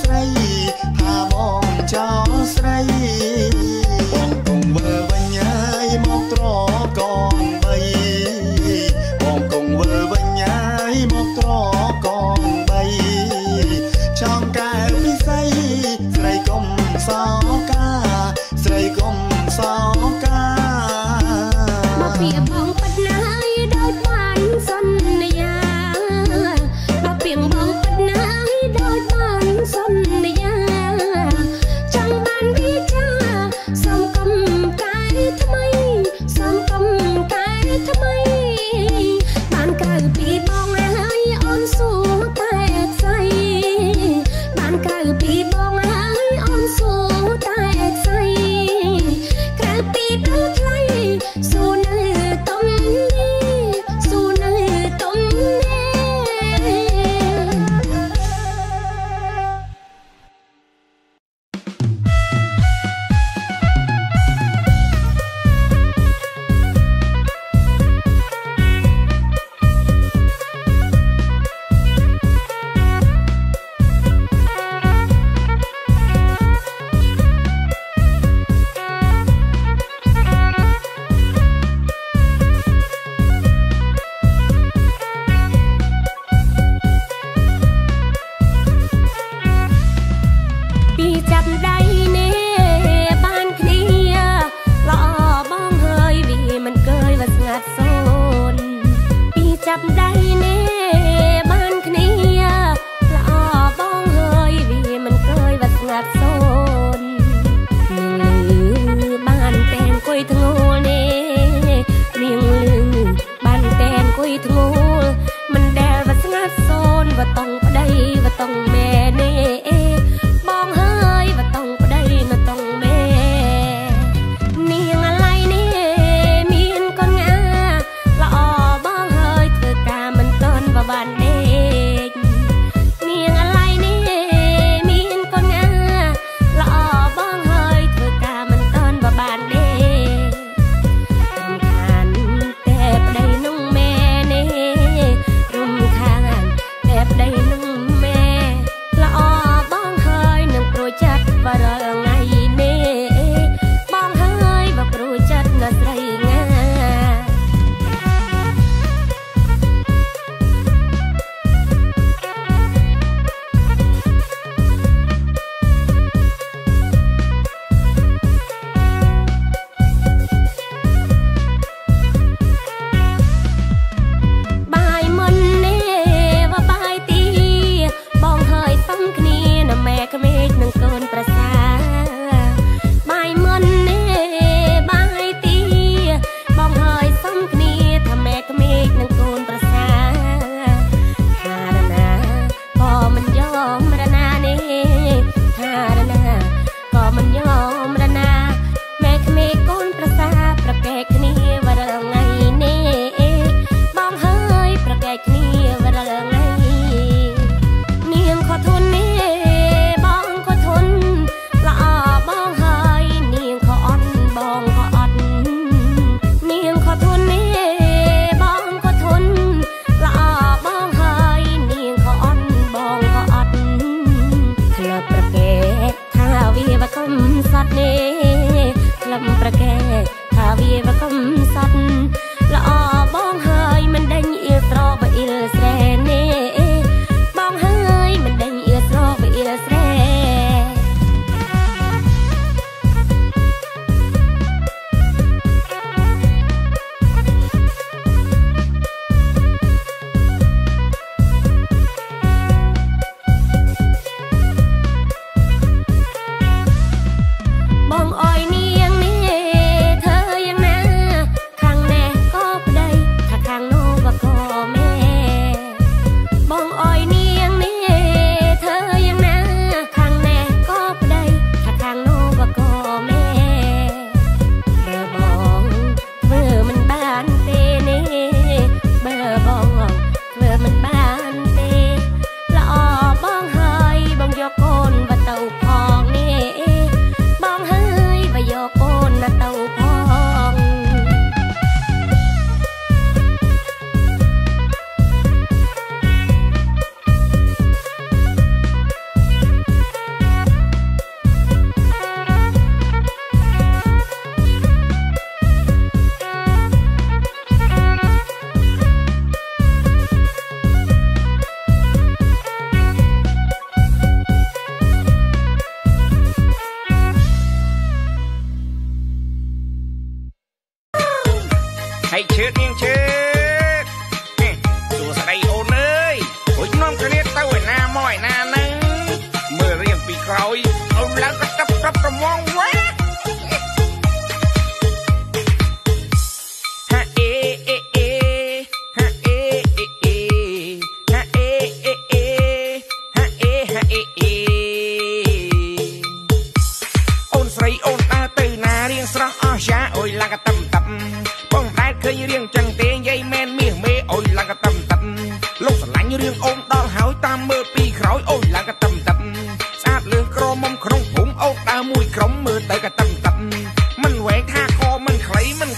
ស្រី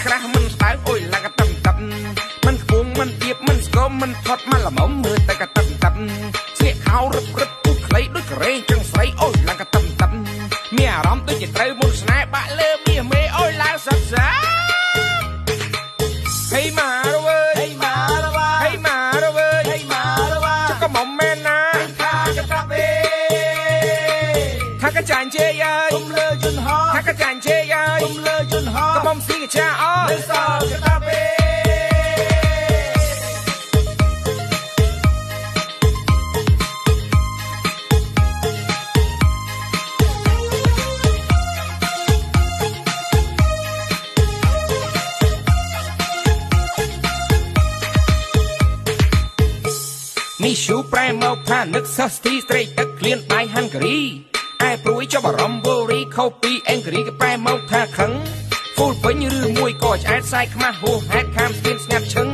ក្រាស់មិនស្ដៅអុយឡាកតឹងតឹងមិនខ្ពងមិនទៀបមិនស្គមមិនផុតមកល្មមមើលតែកតឹងតឹងស្លៀកខោរឹបរឹប រីខុសពីអេងការីក៏ប្រែមកថាខឹងហ្វូលពេញឬមួយក៏ឆ្អែតសាយខ្មាស់ហួសហេតុខាមស្ទៀនស្ងាត់ឈឹង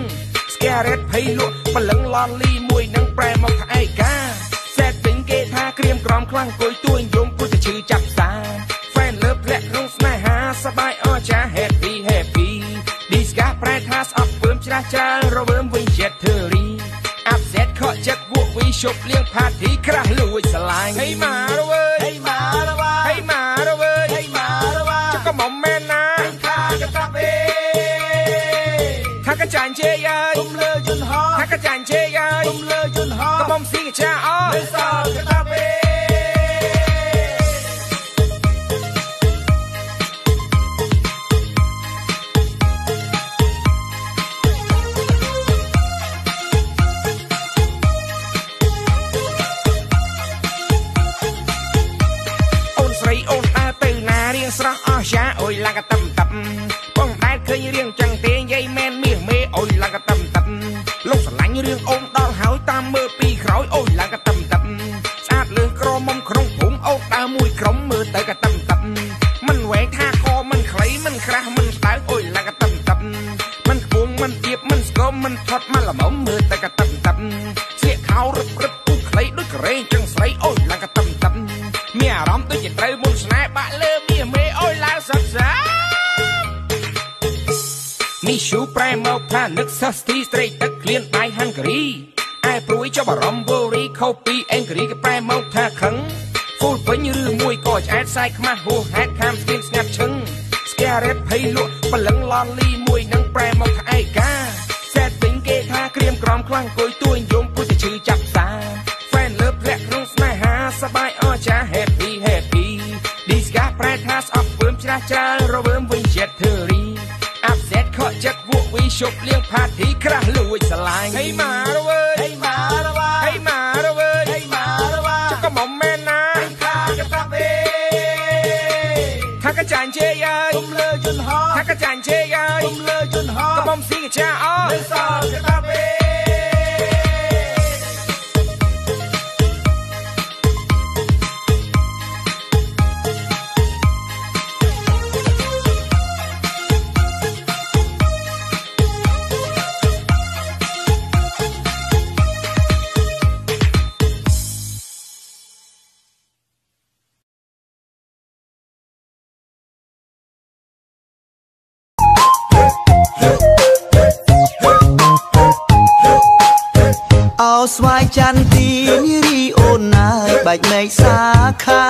ស្គារ៉េតភ័យលក់បលឹងឡនលីមួយនឹងប្រែមកថាឯកាសែតពេញគេថាក្រៀមក្រំខ្លាំងអង្គុយទួយយំពុទ្ធឈឺចាប់សាហ្វែនលើផ្លែក់ក្នុងស្នេហាសបាយអចា happy happy ឌីស្កាប្រែថាស្អប់ពើមច្រាស់ច្រាលរវើមវិញចិត្តធ្វើរីអាប់សេតខកចិត្តវក់វីឈប់លៀងផាទីក្រាស់លួចស្រឡាញ់ហេម៉ារវើ ជេយាយទុំលើយន្តហោះថាកចាញ់ជេយាយទុំលើយន្តហោះកុំបំស៊ីកចាអោលេសក ញរៀងចឹងទេយាយមែនមាសមេអុយឡាកតំតំលោកស្រឡាញ់រឿងអូនដល់ហើយតាមមើលពីក្រោយអុយឡាកតំតំស្អាតលើក្រមុំក្នុងភូមិអូនដើរមួយក្រុមមើលទៅកតំតំមិនវែងថាកមិនខ្លីមិនក្រាស់មិនស្ដៅអុយឡាកតំតំមិនខ្ពងមិនទៀបមិនស្គមមិនថត់មកល្មមមើលទៅកតំ នឹកសិស្សទីស្រេកទឹកក្លៀនបាយហាន់ការីឯព្រួយចាប់អារម្មណ៍វូរីខុសពីអេងការីក៏ប្រែមកថាខឹងហ្វូលពេញឬមួយក៏ឆ្អែតសាយខ្មាស់ហួសហេតុខាមស្ទៀនស្ងាត់ឈឹងស្គារ៉េតភ័យលក់បលឹងឡនលីមួយនឹងប្រែមកថាឯកាសែតពេញគេថាក្រៀមក្រំខ្លាំងអង្គុយ វក់វីឈប់លៀងផាទីក្រាស់លួចស្រឡាញ់ហេម៉ារវើយហេម៉ារវ៉ាហេម៉ារវើយហេម៉ារវ៉ាចុកកុំមកមែនណាខាកតាប់អេថាកចាញ់ជេយាយទុំលើយន្តហោះថាកចាញ់ជេយាយទុំលើយន្តហោះកុំបំស៊ីកចាអោលេសកតាប់អេអោ ស្វាយចន្ទទីនារីអូនណាយបែកមេឃសាខា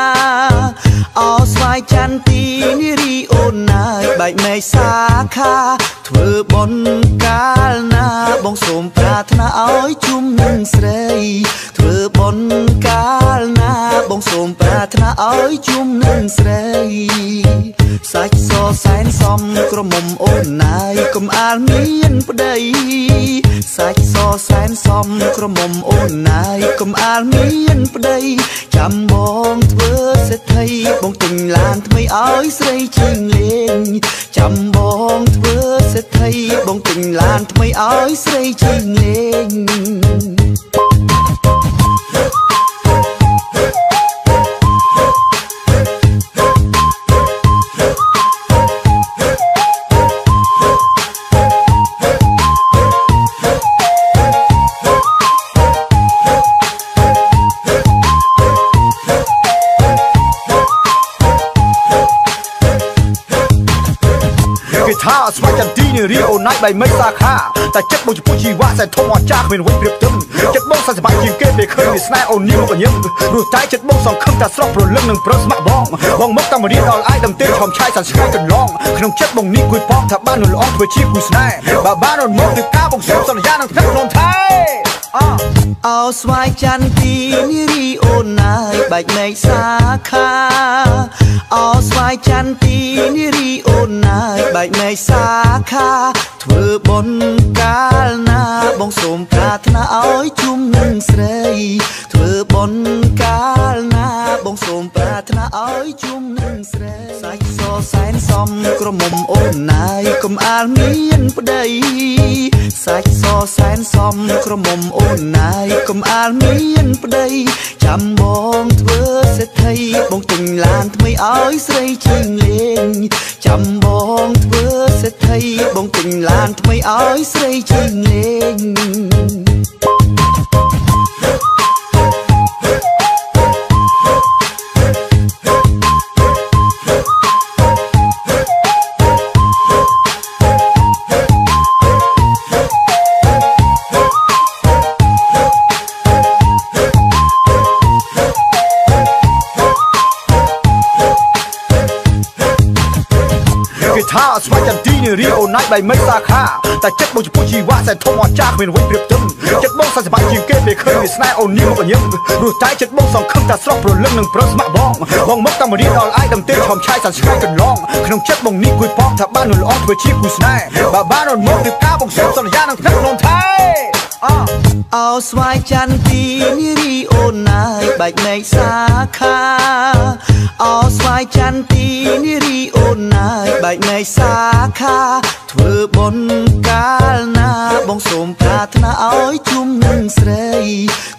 អោស្វាយចន្ទទីនារីអូនណាយបែកមេឃសាខាធ្វើបុណ្យកាល នសំក្រមុំអូនណាយកុំអាលមានប្តីចាំបងធ្វើសេដ្ឋីបងទិញឡានថ្មីឲ្យស្រីជិញលេងចាំបងធ្វើសេដ្ឋីបងទិញឡានថ្មីឲ្យស្រីជិញលេង ថាស្វ័យចន្ទីនារីអូនណាយបៃមិចសាខាតែចិត្តបងចំពោះជីវៈសែនធំអស្ចារ្យគ្មានវិញប្រៀបផ្ទឹមចិត្តបងសប្បាយជាងគេពេលឃើញវាស្នេហ៍អូននាងមកញឹមព្រោះតែចិត្តបងសង្ឃឹមថាស្រស់ប្រលឹងនឹងប្រឹងស្ម័គ្របងបងមកតាមរៀនដល់អាយដឹងទេឈំឆាយសាន់ឆ្ងាយកន្លងក្នុងចិត្តបងនេះគួយផងថាបាននោះល្អធ្វើជាគូស្នេហ៍បើបានអូនមកគឺការបងសូមសន្យានឹងធ្វើក្នុងថៃអអោស្វាយចន្ទទីនារីអូនណាយបែកមេឃសាខា អោស្វាយចន្ទទីនារីអូនណាយបែកមេឃសាខា ធ្វើបុណ្យកាលណា បងសូមប្រាថ្នាឲ្យជុំនឹងស្រី ធ្វើបុណ្យកាលណា បងសូមប្រាថ្នា ឲ្យជុំនឹងស្រីសាច់សសែនសំក្រមុំអូនណាយកុំអាលមានប្តីសាច់សសែនសំក្រមុំអូនណាយកុំអាលមានប្តីចាំបងធ្វើសេដ្ឋីបងទិញឡានថ្មីឲ្យស្រីជើងលេងចាំបងធ្វើសេដ្ឋីបងទិញឡានថ្មីឲ្យស្រីជើងលេង ណាច់បៃមិចសាខាតែចិត្តបងចំពោះជីវៈសែនធំអស្ចារ្យគ្មានវិញប្រៀបផ្ទឹមចិត្តបងសប្បាយជាងគេពេលឃើញវាស្នេហ៍អូននេះមកបញឹមរស់តែចិត្តបងសង្ឃឹមថាស្រស់ប្រលឹងនឹងប្រស្មាក់បងបងមកតាមរៀនដល់អាយដឹងទេឈំឆាយសាន់ឆ្ងាយកន្លងក្នុងចិត្តបងនេះគួយប៉ងថាបាននោះល្អធ្វើជាគូស្នេហ៍បើបានអូនមករៀបការបងសុំសន្យានឹងថ្នាក់ក្នុងថៃអោអោស្វាយចន្ទទីនារីអូនណាយបែកមែកសាខា អោស្វាយចន្ទទីនារីអូនណាយបែកមែកសាខា ធ្វើបុណ្យកាលណា បងសូមប្រាថ្នាឲ្យជុំនឹងស្រី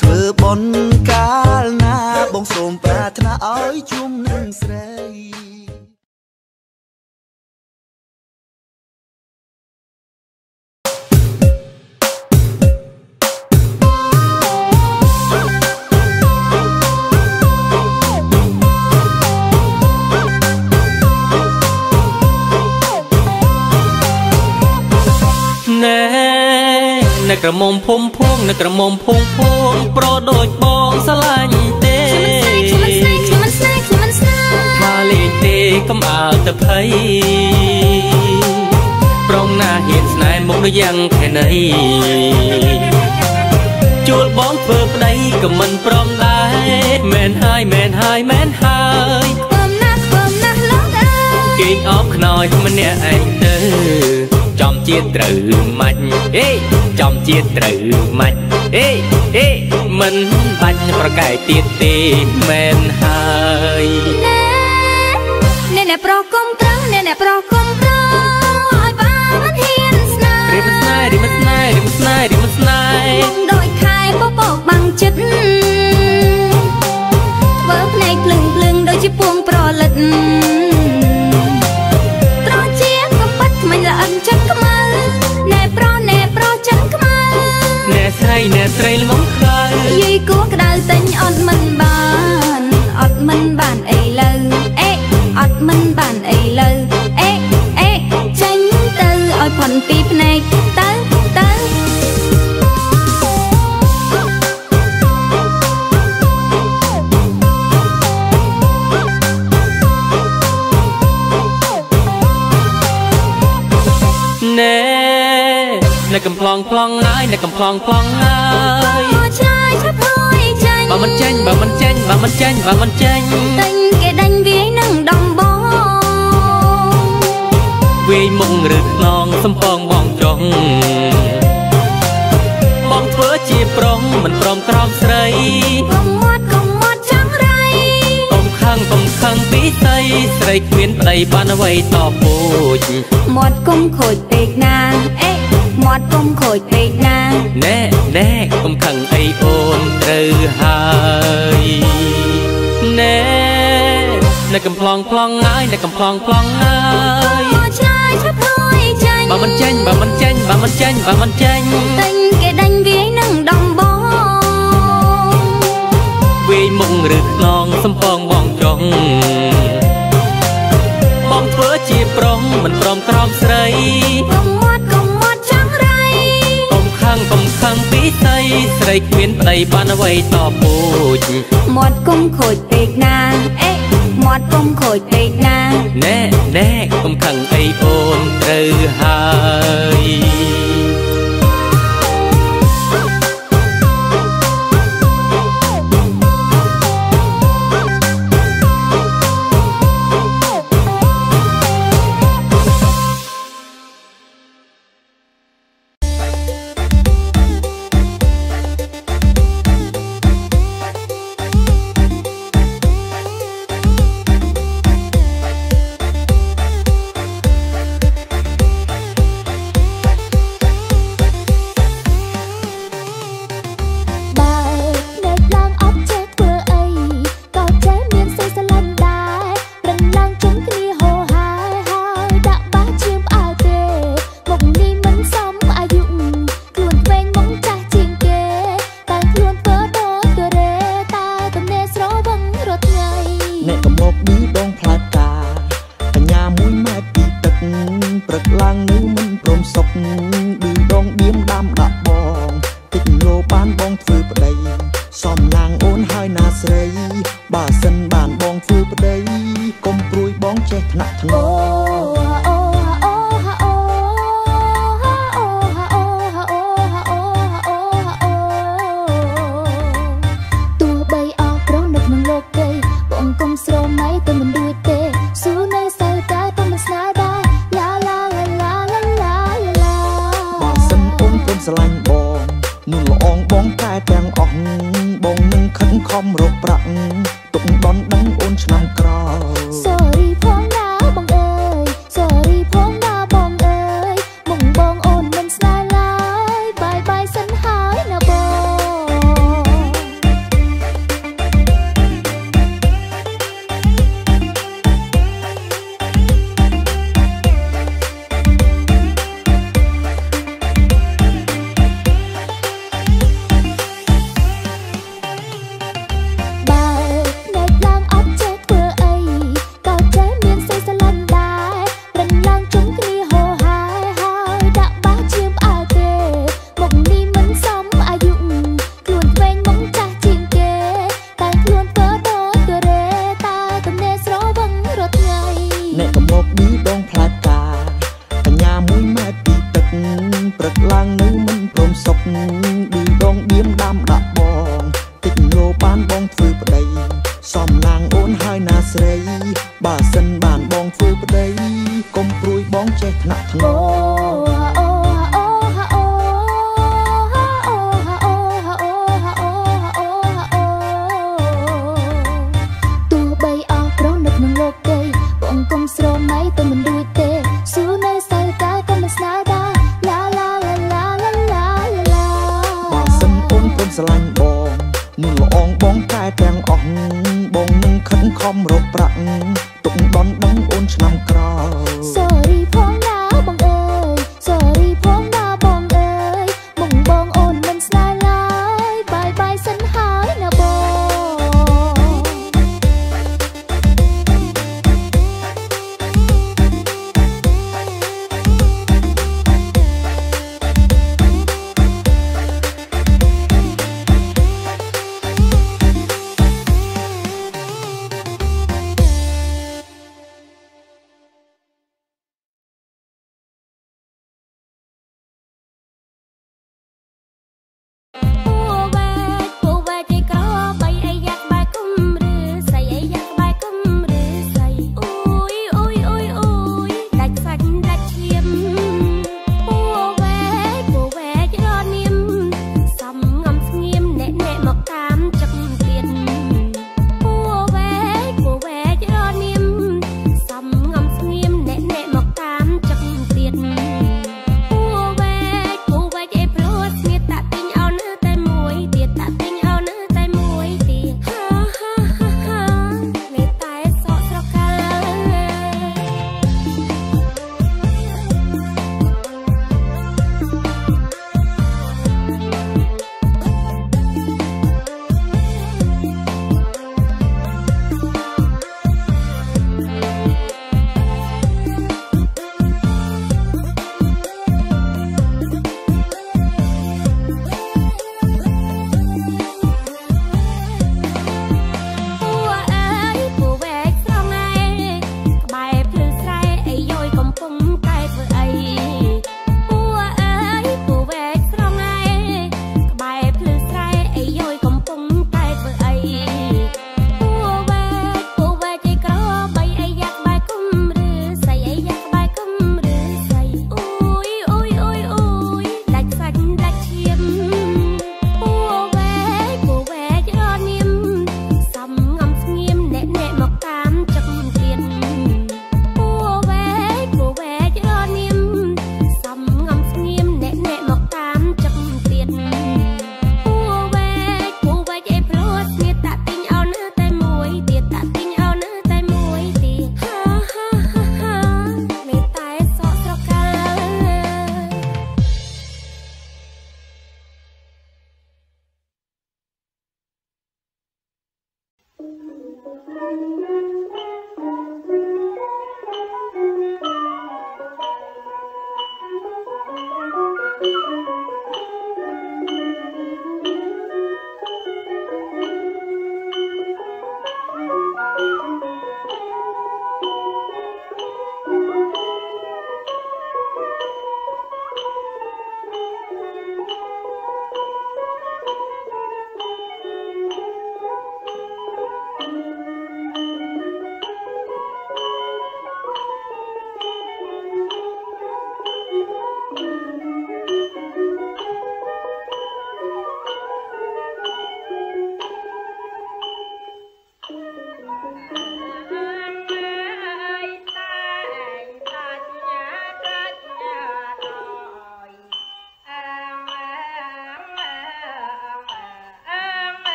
ធ្វើបុណ្យកាលណា បងសូមប្រាថ្នាឲ្យជុំនឹងស្រី ក្រមុំភូមិភួងនៅក្រមុំភូមិភួងប្រដូចបងស្រឡាញ់ទេខ្ញុំមិនស្នេហ៍ខ្ញុំមិនស្នេហ៍ខ្ញុំមិនស្នេហ៍ថាលេងទេកុំអើទៅភ័យប្រងណាហ៊ានស្នេហ៍មុខដូចយ៉ាងខែណីជួលបងធ្វើប្តីក៏មិនព្រមដែរមែនហើយមែនហើយមែនហើយខ្ពើមណាស់ខ្ពើមណាស់លោកអើយគេងអបខ្នើចម្នាក់ឯងទៅចំ ជាតិត្រូវមាច់អេចំជាតិត្រូវមាច់អេអេមិនបាច់ប្រកែកទៀតទេមែនហើយណែអ្នកអ្នកប្រុសគុំត្រង់អ្នកអ្នកប្រុសគុំត្រង់ឲ្យបានមិនហ៊ានស្នេហ៍រីមស្នេហ៍រីមស្នេហ៍រីមស្នេហ៍រីមស្នេហ៍ដូចខែពពកបាំងចិត្តធ្វើភ្នែកភ្លឹងភ្លឹងដូចជាពួងប្រលិត ណែស្រីណែស្រីល្ងងខ្លាំងយាយគួរក្តៅតែញអត់មិនបានអត់មិនបានអីលើអេអត់មិនបានអីលើអេអេចេញទៅឲ្យផុនពីភ្នែកទៅ នៅកំប្លង់ប្លង់ហើយនៅកំប្លង់ប្លង់ហើយមកឆ្លើយឆាប់ព្រួយចាញ់បើមិនចាញ់បើមិនចាញ់បើមិនចាញ់បើមិនចាញ់ទិញគេដាញ់វាយនឹងដំបងវាយមុខឬខ្នងសំពងបងចង់បងធ្វើជាប្រុងមិនព្រមក្រោមស្រីកុំមាត់កុំមាត់ចង់រៃកុំខឹងកុំខឹងពីស្រីស្រីគ្មានប្តីបានអ្វីតពូជមាត់កុំខូចពេកណាអេ មាត់កុំខូចពេកណាណែណែកុំខឹងអីអូនត្រូវហើយណែនៅកំប្លង់ប្លង់ហើយនៅកំប្លង់ប្លង់ហើយមកឆ្លើយឆាប់ព្រួយចាញ់បើមិនចាញ់បើមិនចាញ់បើមិនចាញ់បើមិនចាញ់ទិញគេដាញ់វាយនឹងដំបងវាយមុខឬខ្នងសំពងបងចង់បងធ្វើជាប្រុងមិនព្រមក្រោមស្រី ស្រីស្រីគ្មានប្តីបានអ្វីតពូជមាត់កុំខូចពេកណាអេមាត់កុំខូចពេកណាណែណែកុំខឹងអីអូនត្រូវហើយ មកឌឺដងផ្លាកាបញ្ញាមួយម៉ែពីទឹកព្រឹកឡើងនៅមិនព្រមសុខ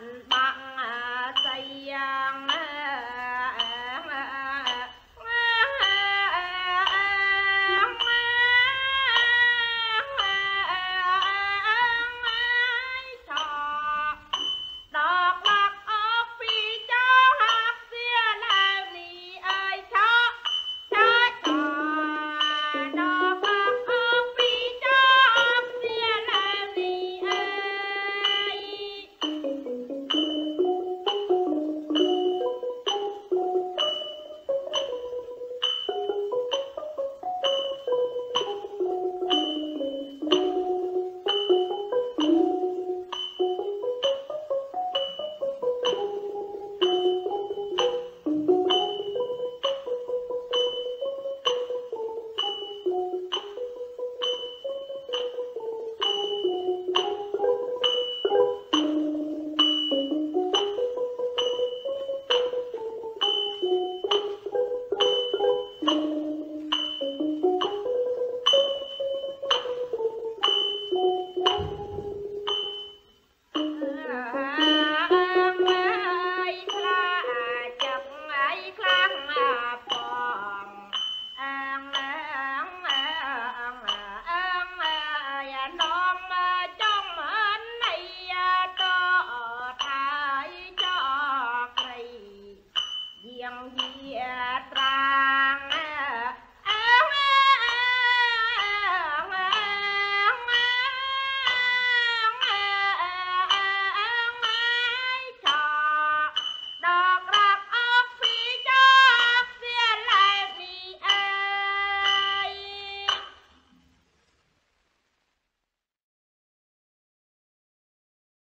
ma